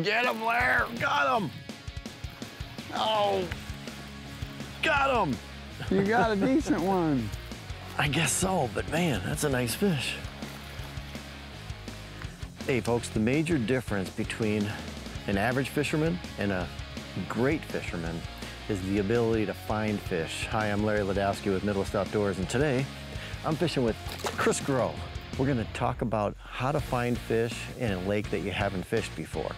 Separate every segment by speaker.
Speaker 1: Get him, Lair. Got him. Oh, got him.
Speaker 2: You got a decent one.
Speaker 1: I guess so, but man, that's a nice fish. Hey folks, the major difference between an average fisherman and a great fisherman is the ability to find fish. Hi, I'm Larry Ladowski with Midwest Outdoors, and today I'm fishing with Chris Groh. We're gonna talk about how to find fish in a lake that you haven't fished before,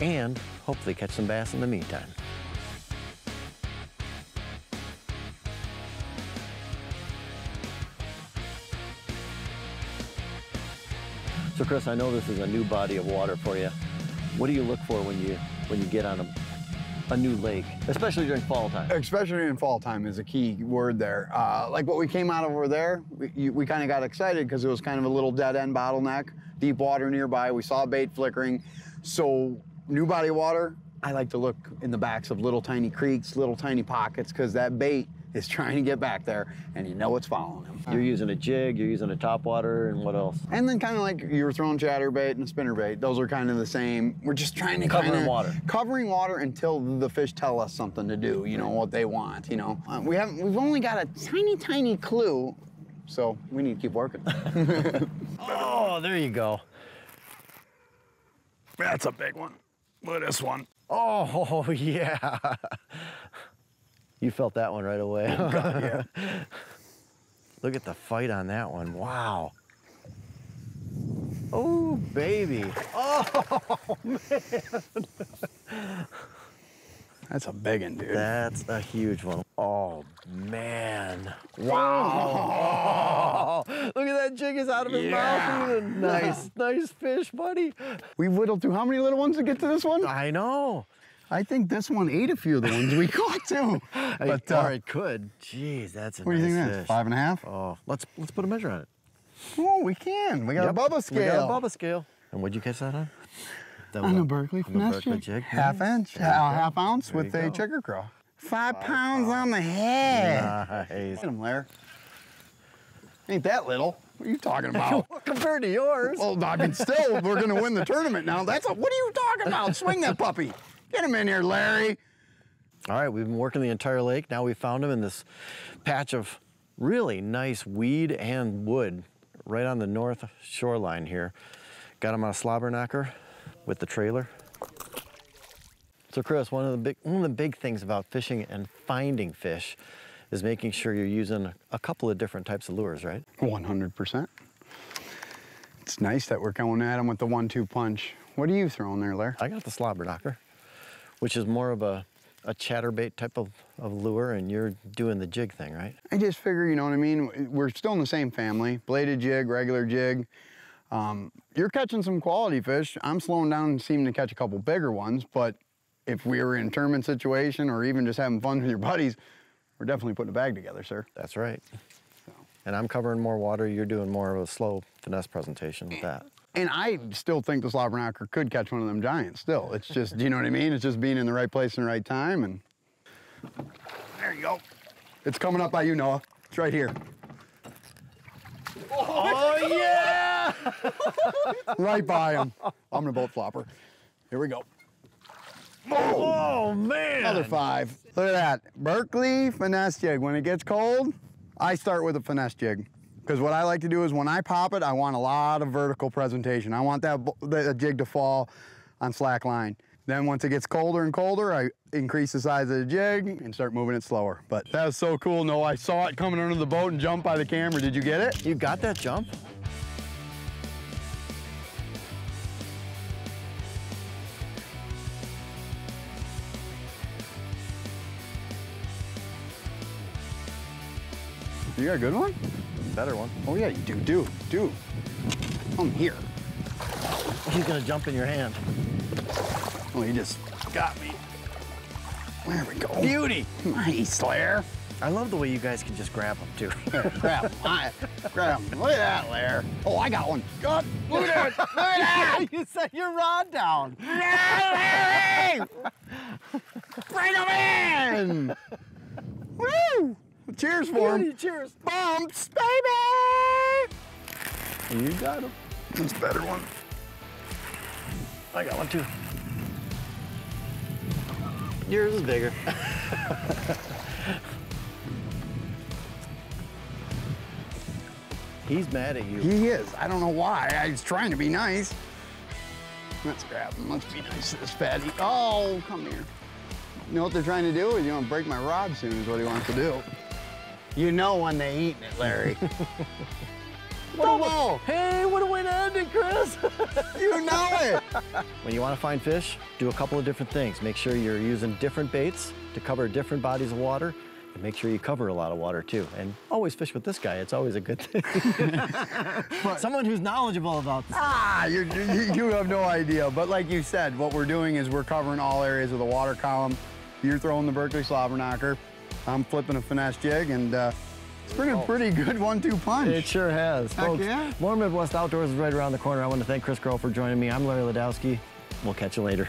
Speaker 1: and hopefully catch some bass in the meantime. So Chris, I know this is a new body of water for you. What do you look for when you when you get on a, a new lake, especially during fall time?
Speaker 2: Especially in fall time is a key word there. Uh, like what we came out of over there, we, we kind of got excited because it was kind of a little dead end bottleneck, deep water nearby. We saw bait flickering. So new body water, I like to look in the backs of little tiny creeks, little tiny pockets, because that bait is trying to get back there and you know it's following him.
Speaker 1: You're using a jig, you're using a topwater, and what else?
Speaker 2: And then kind of like you were throwing chatterbait and spinnerbait, those are kind of the same. We're just trying to
Speaker 1: Covering water.
Speaker 2: covering water until the fish tell us something to do. You know what they want. You know, uh, we haven't. We've only got a tiny, tiny clue, so we need to keep working.
Speaker 1: Oh, there you go.
Speaker 2: That's a big one. Look at this one.
Speaker 1: Oh, yeah. You felt that one right away.
Speaker 2: Oh, yeah.
Speaker 1: Look at the fight on that one. Wow. Oh, baby. Oh, man.
Speaker 2: That's a big one, dude.
Speaker 1: that's a huge one. Oh, man. Wow. Look at that jig is out of his
Speaker 2: Yeah.
Speaker 1: mouth. Look at Nice, nice fish, buddy.
Speaker 2: We whittled through how many little ones to get to this one?
Speaker 1: I know.
Speaker 2: I think this one ate a few of the ones we caught too. But
Speaker 1: or
Speaker 2: uh,
Speaker 1: it could. Jeez, that's a
Speaker 2: what do you think
Speaker 1: fish.
Speaker 2: that's? Five and a half?
Speaker 1: Oh, let's let's put a measure on it.
Speaker 2: Oh, we can. We got
Speaker 1: Yep,
Speaker 2: a bubble scale.
Speaker 1: We got a bubble scale. And what'd you catch that on? The
Speaker 2: On a
Speaker 1: Berkley
Speaker 2: finesse jig.
Speaker 1: jig.
Speaker 2: Half inch,
Speaker 1: There you
Speaker 2: uh, half ounce
Speaker 1: There
Speaker 2: with a
Speaker 1: go.
Speaker 2: Chigger Craw. Five, pounds on the head.
Speaker 1: Nice.
Speaker 2: Get him, Lair. Ain't that little. What are you talking about?
Speaker 1: Compared to yours.
Speaker 2: well, I mean, still, we're gonna win the tournament now. That's a, what are you talking about? Swing that puppy. Get him in here, Larry.
Speaker 1: All right, we've been working the entire lake. Now we found him in this patch of really nice weed and wood right on the north shoreline here. Got him on a slobber knocker with the trailer. So Chris, one of the big one of the big things about fishing and finding fish is making sure you're using a couple of different types of lures, right?
Speaker 2: 100%. It's nice that we're going at him with the one-two punch. What are you throwing there, Lair?
Speaker 1: I got the slobber knocker, which is more of a, a chatterbait type of, of lure, and you're doing the jig thing, right?
Speaker 2: I just figure, you know what I mean? We're still in the same family. Bladed jig, regular jig. Um, you're catching some quality fish. I'm slowing down and seeming to catch a couple bigger ones, but if we were in a tournament situation or even just having fun with your buddies, we're definitely putting a bag together, sir.
Speaker 1: That's right. And I'm covering more water. You're doing more of a slow finesse presentation with that.
Speaker 2: And I still think the slobber knocker could catch one of them giants still. It's just, do you know what I mean? It's just being in the right place and the right time and there you go. It's coming up by you, Noah. It's right here.
Speaker 1: Oh yeah!
Speaker 2: Right by him. I'm gonna boat flopper. Here we go.
Speaker 1: Oh man!
Speaker 2: Another five. Look at that. Berkley finesse jig. When it gets cold, I start with a finesse jig. Because what I like to do is when I pop it, I want a lot of vertical presentation. I want that, bo- the jig to fall on slack line. Then once it gets colder and colder, I increase the size of the jig and start moving it slower. But that was so cool. No, I saw it coming under the boat and jump by the camera. Did you get it?
Speaker 1: You got that jump?
Speaker 2: You got a good one?
Speaker 1: Better one.
Speaker 2: Oh yeah, you do, do, do. Come here.
Speaker 1: He's gonna jump in your hand.
Speaker 2: Oh, he just got me. There we go.
Speaker 1: Beauty!
Speaker 2: Nice, Lair.
Speaker 1: I love the way you guys can just grab them too.
Speaker 2: grab. I- grab him. Look at that, Lair. Oh, I got one. God, look at that. Look at that.
Speaker 1: you set your rod down.
Speaker 2: Larry! Bring him in. Woo! Cheers for him.
Speaker 1: cheers.
Speaker 2: Bumps, baby.
Speaker 1: You got him.
Speaker 2: That's a better one.
Speaker 1: I got one too. yours is bigger. He's mad at you.
Speaker 2: He is. I don't know why. I was trying to be nice. Let's grab him. Let's be nice to this fatty. Oh, come here. You know what they're trying to do? Is you want to break my rod soon is what he wants to do. You know when they eating it, Larry. what a ball.
Speaker 1: Hey, what a way to end it, Chris.
Speaker 2: You know it.
Speaker 1: when you want to find fish, do a couple of different things. Make sure you're using different baits to cover different bodies of water. And make sure you cover a lot of water too. And always fish with this guy. It's always a good thing. Someone who's knowledgeable about this.
Speaker 2: Ah, you you have no idea. But like you said, what we're doing is we're covering all areas of the water column. You're throwing the Berkley slobber knocker. I'm flipping a finesse jig, and uh, it's been a pretty good one-two punch.
Speaker 1: It sure has.
Speaker 2: Heck
Speaker 1: Folks,
Speaker 2: yeah.
Speaker 1: More Midwest Outdoors is right around the corner. I want to thank Chris Groh for joining me. I'm Larry Ladowski. We'll catch you later.